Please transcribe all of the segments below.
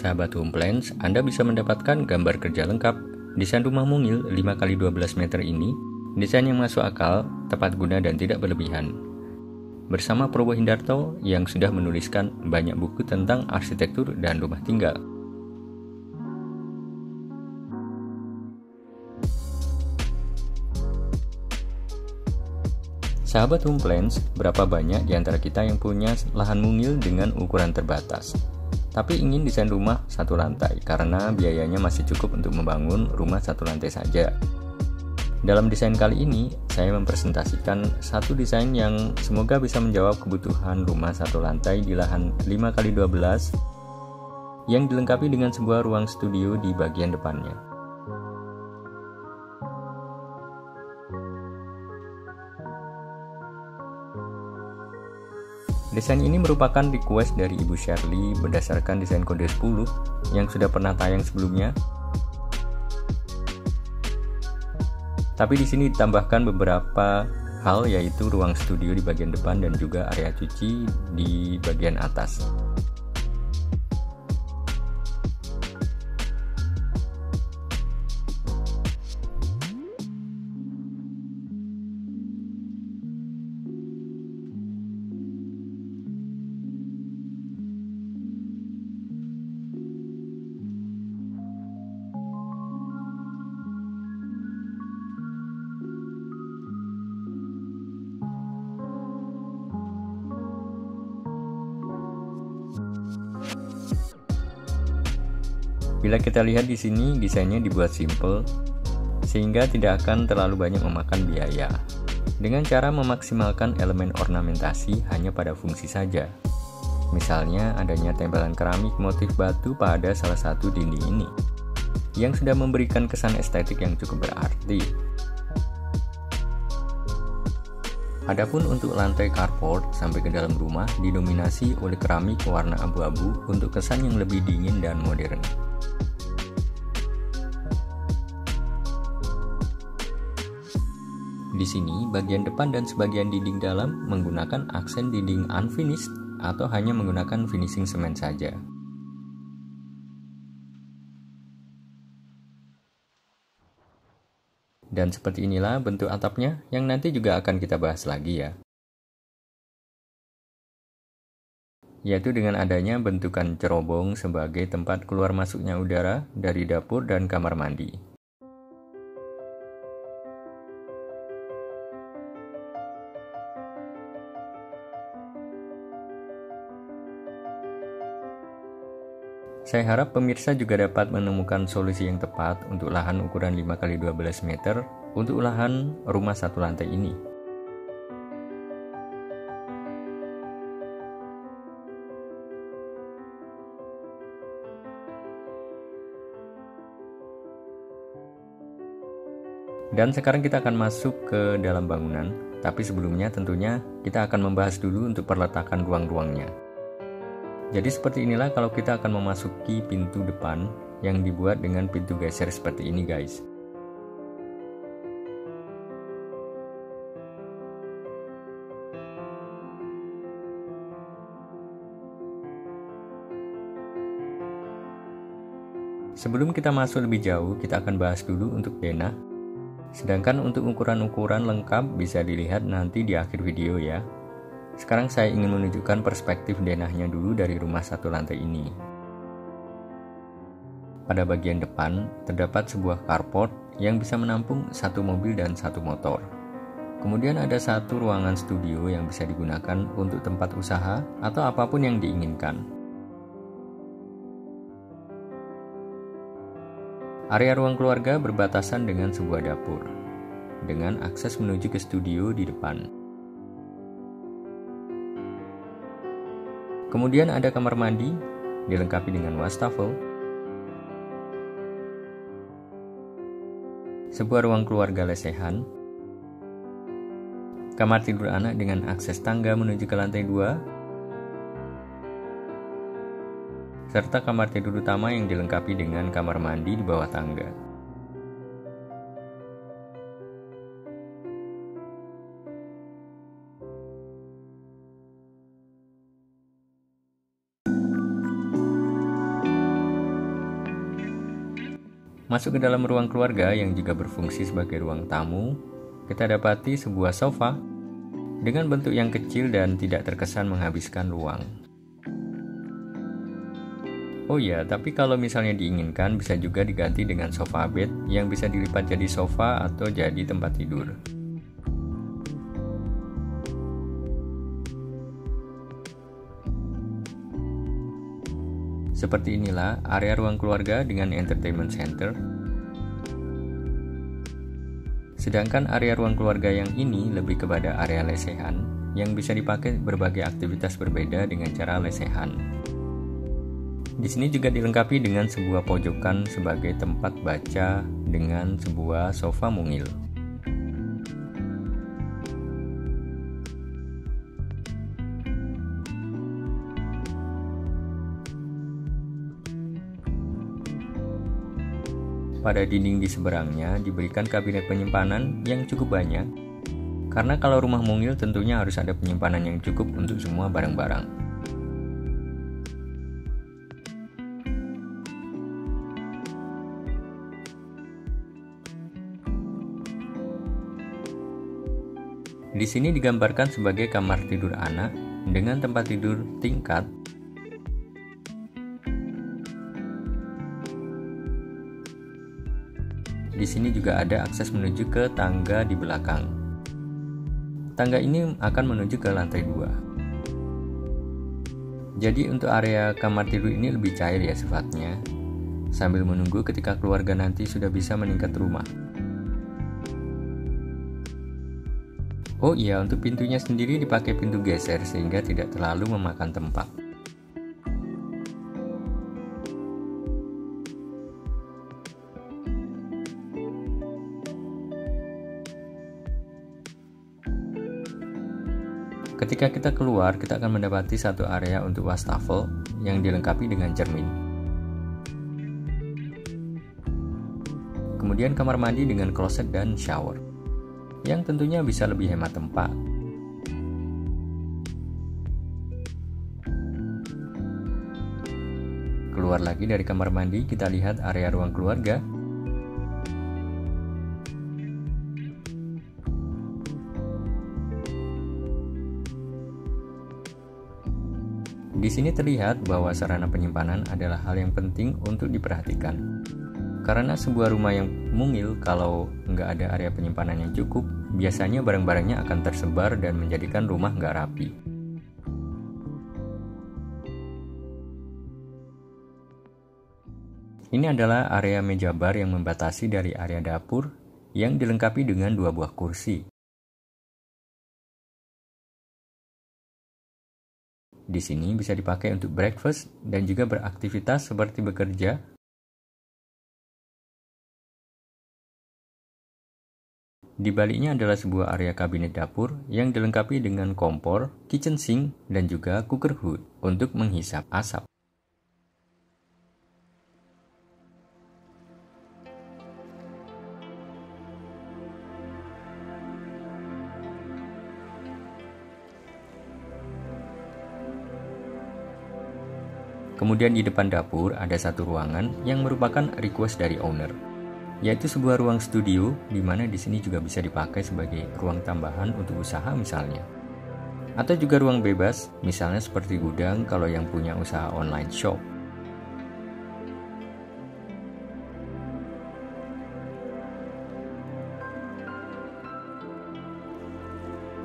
sahabat home plans, Anda bisa mendapatkan gambar kerja lengkap. Desain rumah mungil 5x12 meter ini, desain yang masuk akal, tepat guna dan tidak berlebihan. Bersama Probo Hindarto yang sudah menuliskan banyak buku tentang arsitektur dan rumah tinggal. Sahabat home plans, berapa banyak di antara kita yang punya lahan mungil dengan ukuran terbatas? Tapi ingin desain rumah satu lantai karena biayanya masih cukup untuk membangun rumah satu lantai saja. Dalam desain kali ini, saya mempresentasikan satu desain yang semoga bisa menjawab kebutuhan rumah satu lantai di lahan 5x12 yang dilengkapi dengan sebuah ruang studio di bagian depannya. Desain ini merupakan request dari Ibu Shirley berdasarkan desain kode 10 yang sudah pernah tayang sebelumnya. Tapi di sini ditambahkan beberapa hal yaitu ruang studio di bagian depan dan juga area cuci di bagian atas. Bila kita lihat di sini, desainnya dibuat simple, sehingga tidak akan terlalu banyak memakan biaya. Dengan cara memaksimalkan elemen ornamentasi hanya pada fungsi saja. Misalnya adanya tempelan keramik motif batu pada salah satu dinding ini, yang sudah memberikan kesan estetik yang cukup berarti. Adapun untuk lantai carport sampai ke dalam rumah didominasi oleh keramik warna abu-abu untuk kesan yang lebih dingin dan modern. Di sini, bagian depan dan sebagian dinding dalam menggunakan aksen dinding unfinished atau hanya menggunakan finishing semen saja. Dan seperti inilah bentuk atapnya yang nanti juga akan kita bahas lagi ya. Yaitu dengan adanya bentukan cerobong sebagai tempat keluar masuknya udara dari dapur dan kamar mandi. Saya harap pemirsa juga dapat menemukan solusi yang tepat untuk lahan ukuran 5x12 meter untuk lahan rumah satu lantai ini. Dan sekarang kita akan masuk ke dalam bangunan, tapi sebelumnya tentunya kita akan membahas dulu untuk perletakan ruang-ruangnya. Jadi seperti inilah kalau kita akan memasuki pintu depan yang dibuat dengan pintu geser seperti ini guys. Sebelum kita masuk lebih jauh, kita akan bahas dulu untuk denah. Sedangkan untuk ukuran-ukuran lengkap bisa dilihat nanti di akhir video ya. Sekarang saya ingin menunjukkan perspektif denahnya dulu dari rumah satu lantai ini. Pada bagian depan terdapat sebuah carport yang bisa menampung satu mobil dan satu motor. Kemudian ada satu ruangan studio yang bisa digunakan untuk tempat usaha atau apa pun yang diinginkan. Area ruang keluarga berbatasan dengan sebuah dapur, dengan akses menuju ke studio di depan. Kemudian ada kamar mandi, dilengkapi dengan wastafel, sebuah ruang keluarga lesehan, kamar tidur anak dengan akses tangga menuju ke lantai 2, serta kamar tidur utama yang dilengkapi dengan kamar mandi di bawah tangga. Masuk ke dalam ruang keluarga yang juga berfungsi sebagai ruang tamu, kita dapati sebuah sofa dengan bentuk yang kecil dan tidak terkesan menghabiskan ruang. Oh iya, tapi kalau misalnya diinginkan bisa juga diganti dengan sofa bed yang bisa dilipat jadi sofa atau jadi tempat tidur. Seperti inilah area ruang keluarga dengan entertainment center. Sedangkan area ruang keluarga yang ini lebih kepada area lesehan yang bisa dipakai berbagai aktivitas berbeda dengan cara lesehan. Di sini juga dilengkapi dengan sebuah pojokan sebagai tempat baca dengan sebuah sofa mungil. Pada dinding di seberangnya diberikan kabinet penyimpanan yang cukup banyak, karena kalau rumah mungil tentunya harus ada penyimpanan yang cukup untuk semua barang-barang. Di sini digambarkan sebagai kamar tidur anak dengan tempat tidur tingkat Di sini juga ada akses menuju ke tangga di belakang. Tangga ini akan menuju ke lantai 2. Jadi untuk area kamar tidur ini lebih cair ya sifatnya, sambil menunggu ketika keluarga nanti sudah bisa meningkat rumah. Oh iya, untuk pintunya sendiri dipakai pintu geser sehingga tidak terlalu memakan tempat. Ketika kita keluar, kita akan mendapati satu area untuk wastafel yang dilengkapi dengan cermin. Kemudian kamar mandi dengan kloset dan shower yang tentunya bisa lebih hemat tempat. Keluar lagi dari kamar mandi, kita lihat area ruang keluarga. Di sini terlihat bahwa sarana penyimpanan adalah hal yang penting untuk diperhatikan. Karena sebuah rumah yang mungil kalau nggak ada area penyimpanan yang cukup, biasanya barang-barangnya akan tersebar dan menjadikan rumah nggak rapi. Ini adalah area meja bar yang membatasi dari area dapur yang dilengkapi dengan dua buah kursi. Di sini bisa dipakai untuk breakfast dan juga beraktivitas seperti bekerja Di baliknya adalah sebuah area kabinet dapur yang dilengkapi dengan kompor, kitchen sink, dan juga cooker hood untuk menghisap asap. Kemudian di depan dapur ada satu ruangan yang merupakan request dari owner yaitu sebuah ruang studio di mana di sini juga bisa dipakai sebagai ruang tambahan untuk usaha misalnya. Atau juga ruang bebas, misalnya seperti gudang kalau yang punya usaha online shop.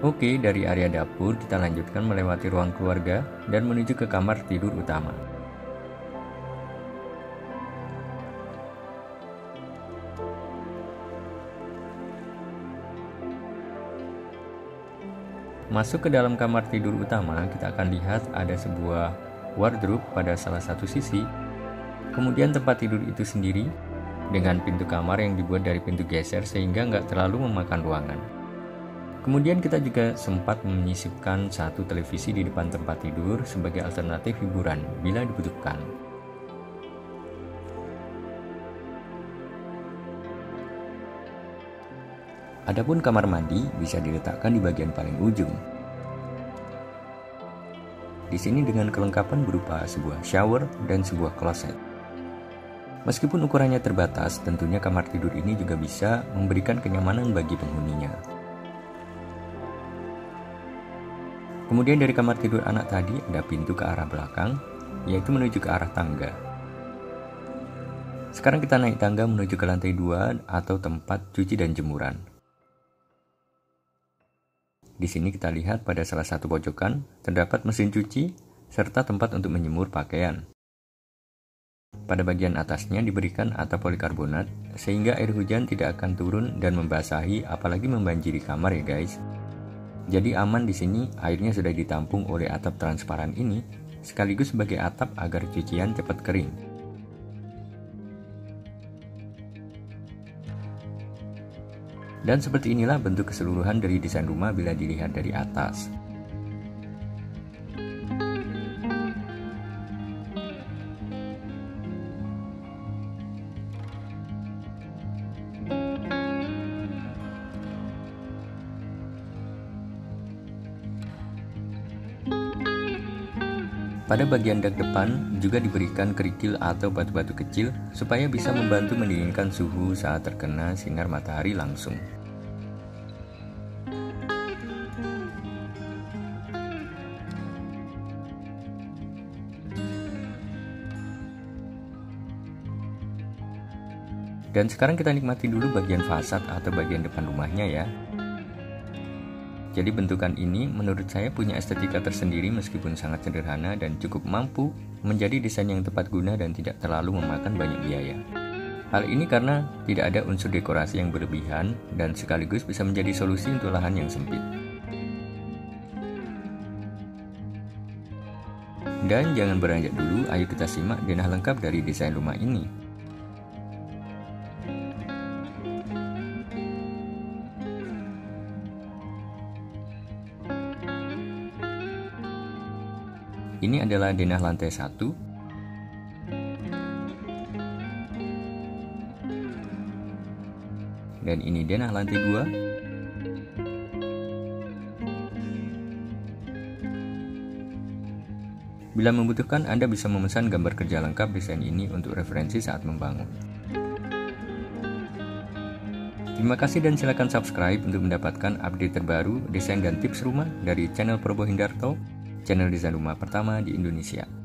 Oke, dari area dapur kita lanjutkan melewati ruang keluarga dan menuju ke kamar tidur utama. Masuk ke dalam kamar tidur utama, kita akan lihat ada sebuah wardrobe pada salah satu sisi. Kemudian tempat tidur itu sendiri dengan pintu kamar yang dibuat dari pintu geser sehingga nggak terlalu memakan ruangan. Kemudian kita juga sempat menyisipkan satu televisi di depan tempat tidur sebagai alternatif hiburan bila dibutuhkan. Adapun kamar mandi bisa diletakkan di bagian paling ujung. Di sini dengan kelengkapan berupa sebuah shower dan sebuah kloset. Meskipun ukurannya terbatas, tentunya kamar tidur ini juga bisa memberikan kenyamanan bagi penghuninya. Kemudian dari kamar tidur anak tadi ada pintu ke arah belakang, yaitu menuju ke arah tangga. Sekarang kita naik tangga menuju ke lantai dua atau tempat cuci dan jemuran. Di sini kita lihat pada salah satu pojokan terdapat mesin cuci serta tempat untuk menjemur pakaian. Pada bagian atasnya diberikan atap polikarbonat sehingga air hujan tidak akan turun dan membasahi apalagi membanjiri kamar ya guys. Jadi aman di sini airnya sudah ditampung oleh atap transparan ini sekaligus sebagai atap agar cucian cepat kering. Dan seperti inilah bentuk keseluruhan dari desain rumah bila dilihat dari atas. Pada bagian dak depan juga diberikan kerikil atau batu-batu kecil supaya bisa membantu mendinginkan suhu saat terkena sinar matahari langsung. Dan sekarang kita nikmati dulu bagian fasad atau bagian depan rumahnya ya. Jadi bentukan ini menurut saya punya estetika tersendiri meskipun sangat sederhana dan cukup mampu menjadi desain yang tepat guna dan tidak terlalu memakan banyak biaya. Hal ini karena tidak ada unsur dekorasi yang berlebihan dan sekaligus bisa menjadi solusi untuk lahan yang sempit. Dan jangan beranjak dulu, ayo kita simak denah lengkap dari desain rumah ini. Ini adalah denah lantai 1. Dan ini denah lantai 2. Bila membutuhkan, Anda bisa memesan gambar kerja lengkap desain ini untuk referensi saat membangun. Terima kasih dan silakan subscribe untuk mendapatkan update terbaru desain dan tips rumah dari channel Probo Hindarto channel desain rumah pertama di Indonesia.